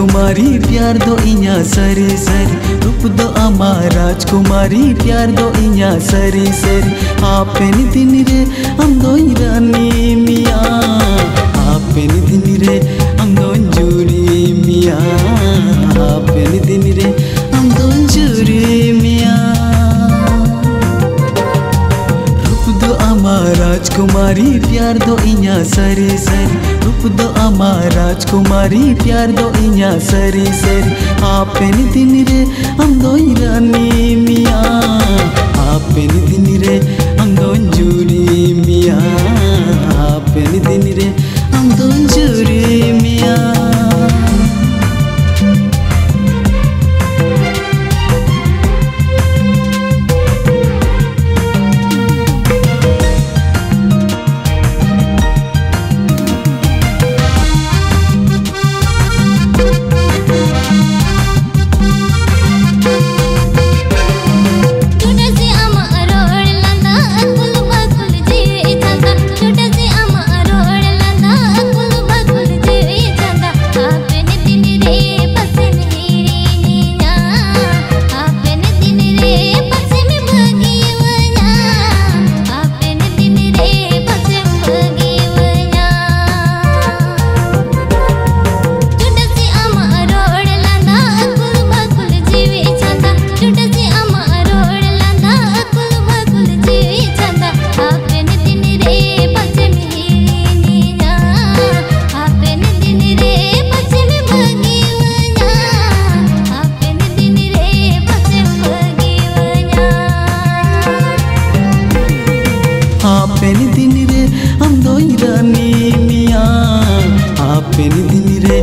राजकुमारी, प्यार दो इया सरी सरी। रूप दो अमा राजकुमारी, प्यार दो इया सरी सरी। आपन दिन रे, हम दो रानी। राजकुमारी, प्यार दो इया सरी सरी। रूप दो अमा, राजकुमारी, प्यार दो इया सरी सरी। आपन दिन रे పెనిదినిరే అందోయిరా నీ మియా ఆ పెనిదినిరే